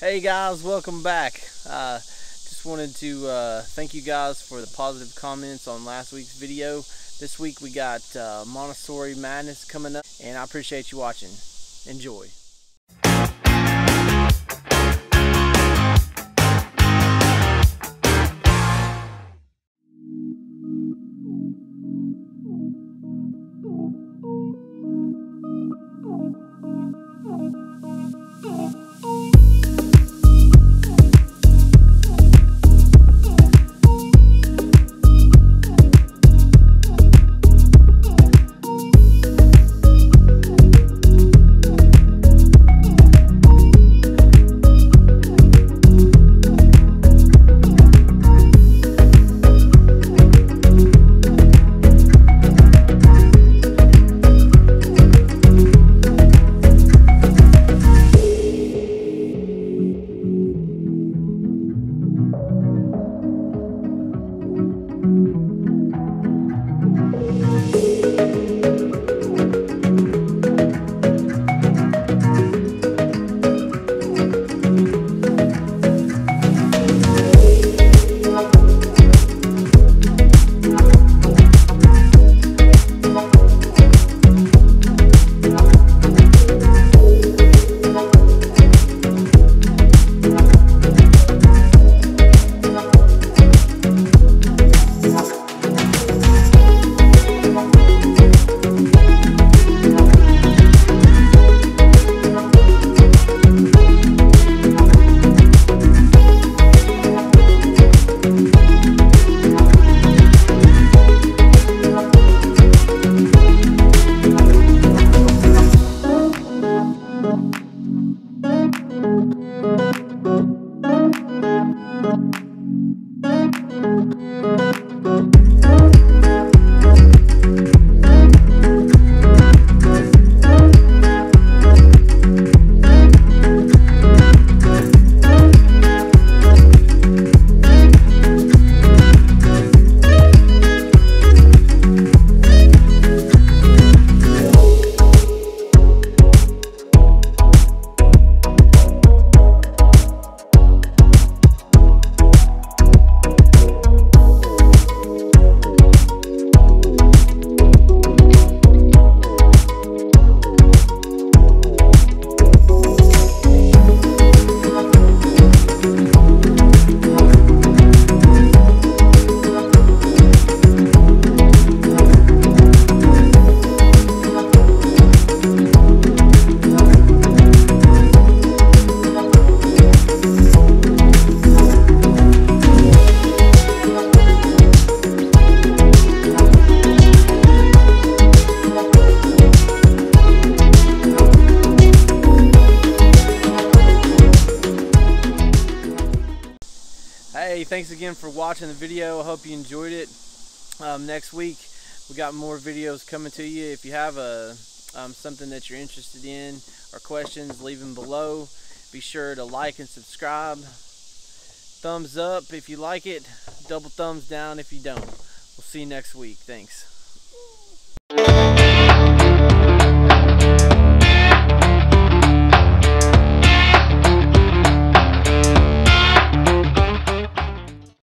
Hey guys, welcome back. Uh, just wanted to uh, thank you guys for the positive comments on last week's video. This week we got uh, Montessori Madness coming up, and I appreciate you watching. Enjoy. Thanks again for watching the video. I hope you enjoyed it. Um, next week, we got more videos coming to you. If you have a um, something that you're interested in or questions, leave them below. Be sure to like and subscribe. Thumbs up if you like it. Double thumbs down if you don't. We'll see you next week. Thanks.